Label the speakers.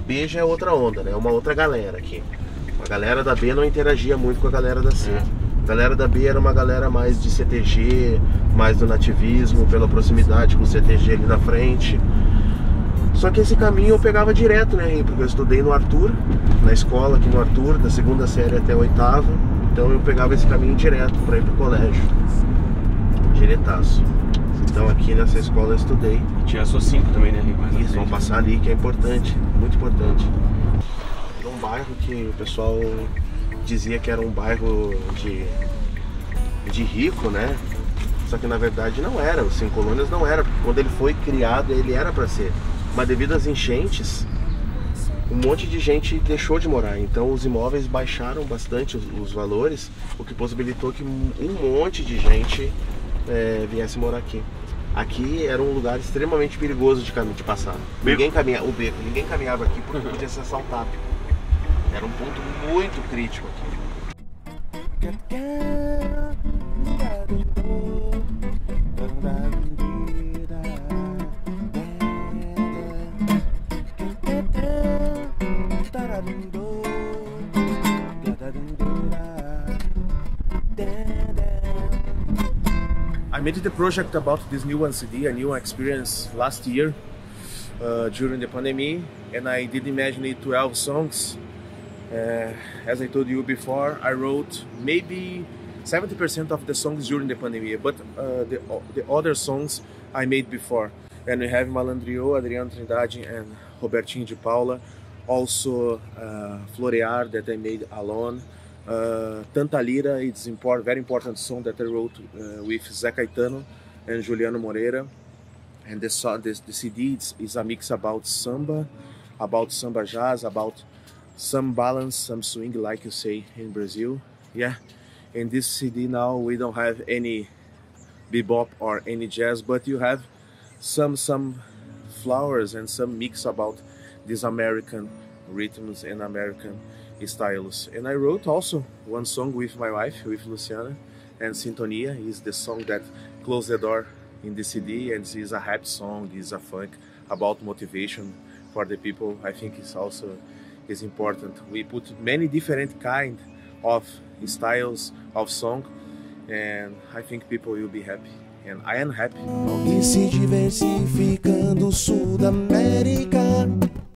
Speaker 1: A B já é outra onda, né? É uma outra galera aqui. A galera da B não interagia muito com a galera da C. A galera da B era uma galera mais de CTG, mais do nativismo, pela proximidade com o CTG ali na frente. Só que esse caminho eu pegava direto, né, Porque eu estudei no Arthur, na escola aqui no Arthur, da segunda série até a oitava. Então eu pegava esse caminho direto para ir pro colégio. Diretaço. Então aqui nessa escola eu estudei.
Speaker 2: E tinha só cinco também, né, Henrique?
Speaker 1: Isso, vamos passar ali, que é importante, muito importante. Era um bairro que o pessoal dizia que era um bairro de, de rico, né? Só que na verdade não era, os Cinco Colônias não era, porque quando ele foi criado ele era para ser. Mas devido às enchentes, um monte de gente deixou de morar. Então os imóveis baixaram bastante os, os valores, o que possibilitou que um monte de gente é, viesse morar aqui. Aqui era um lugar extremamente perigoso de, de passar. Ninguém caminhava, o beco, ninguém caminhava aqui porque podia ser assaltado. Era um ponto muito crítico aqui.
Speaker 3: I made the project about this new one CD, a new experience last year uh, during the pandemic, and I did imagine 12 songs. Uh, as I told you before, I wrote maybe 70% of the songs during the pandemic, but uh, the, the other songs I made before. And we have Malandrio, Adriano Trindade, and Robertinho de Paula. Also, uh, Florear that I made alone. Uh, Tanta Lira, it's important, very important song that I wrote uh, with Zé Caetano and Juliano Moreira. And the, the CD is, is a mix about samba, about samba jazz, about sambalanço, some swing, like you say in Brazil. Yeah, in this CD now we don't have any bebop or any jazz, but you have some some flowers and some mix about these American rhythms and American styles. And I wrote also one song with my wife, with Luciana, and Sintonia is the song that closed the door in the CD and is a happy song, is a funk about motivation for the people. I think it's also is important. We put many different kind of styles of song and I think people will be happy. And I am happy.
Speaker 4: E se diversificando Sul da América